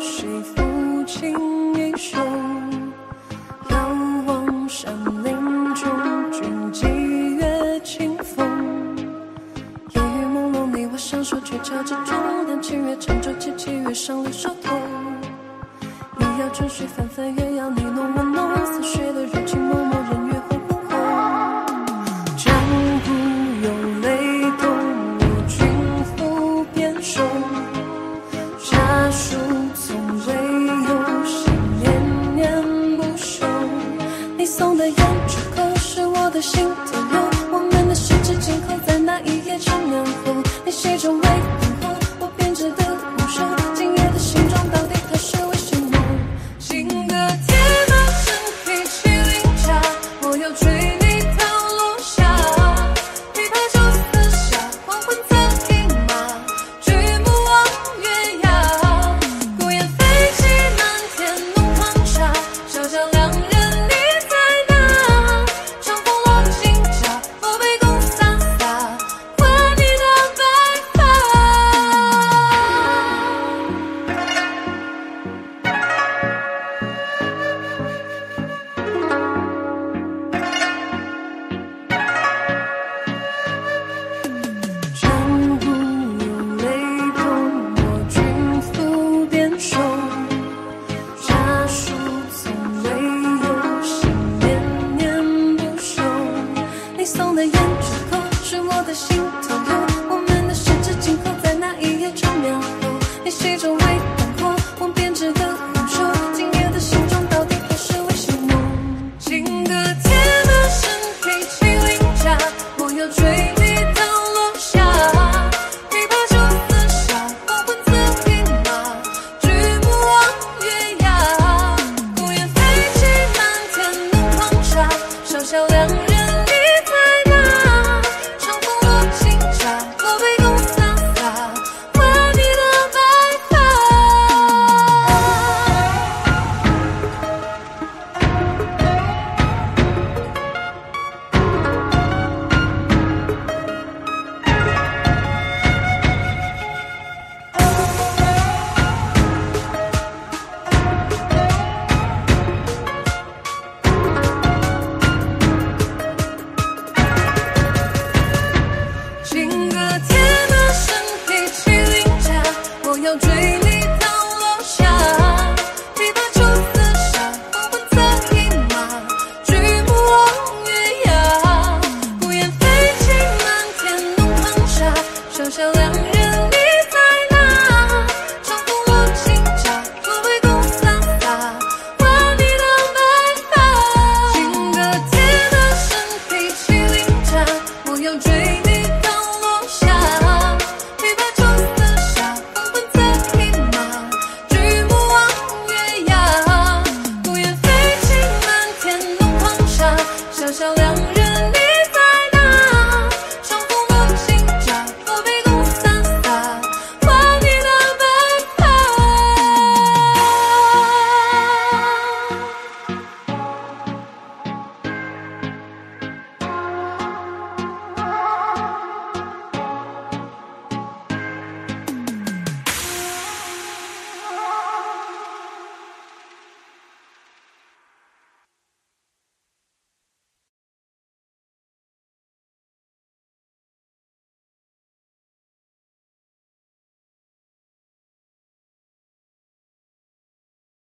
谁抚琴一袖？遥望山林中，君几月清风？夜雨朦胧，你我相守鹊桥之中，但清月长舟，萋萋月上柳梢头。一摇春水泛泛，鸳鸯你侬我侬，似水的柔情脉脉，送的眼出口，是我的心头肉。我们的十指紧扣。你送的胭脂扣，是我的心头忧。我们的十指紧扣，在那一夜钟秒后，你心中未淡泊，我编织的红袖。今夜的心中到底还是为谁么？金戈铁马，身披麒麟甲，我要追。照亮人